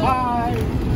Bye.